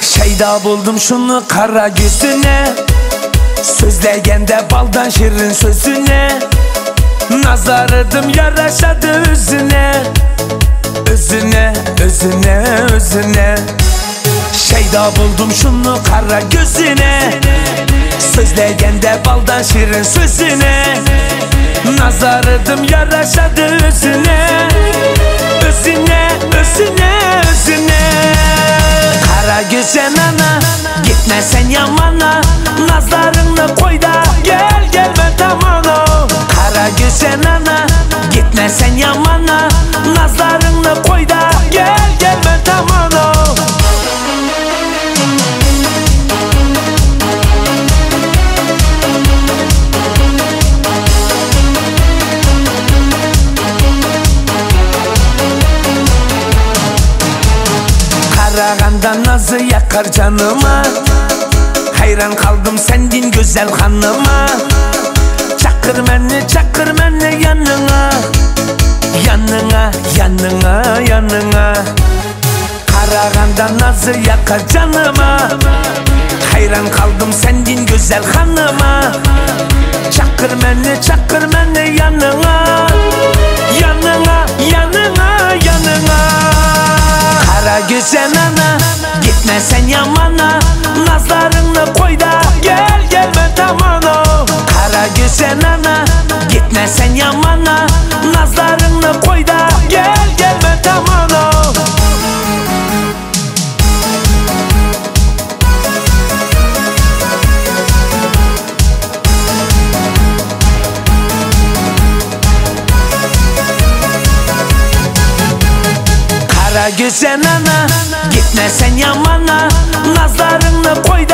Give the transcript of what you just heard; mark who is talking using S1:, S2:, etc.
S1: Şeyda buldum şunu kara gözüne Sözlegende baldan şirin sözüne. Nazarıdım yaraşadı özüne Özüne, özüne, özüne Şeyda buldum şunu kara gözüne Sözlegende baldan şirin sözüne Nazarıdım yaraşadı özüne. Özüne, özüne, özüne. Kara güzel ana Gitme sen yamana Nazarını koy da Gel gelme tamana Kara güzel ana Gitme sen yamana Nazarını koy da Gel gelme Karaganda nazı yakar canıma. Hayran kaldım sendin güzel hanıma. Çakır beni çakır beni yanına. Yanına yanına yanına. Karaganda nazı yakar canıma. Hayran kaldım sendin güzel hanıma. Çakır beni çakır Kara güzel ana. Gitme sen yamana. Nazlarını koy da Gel gelme tamana. Kara güzel ana. Gitme sen yamana. Nazlarını koy da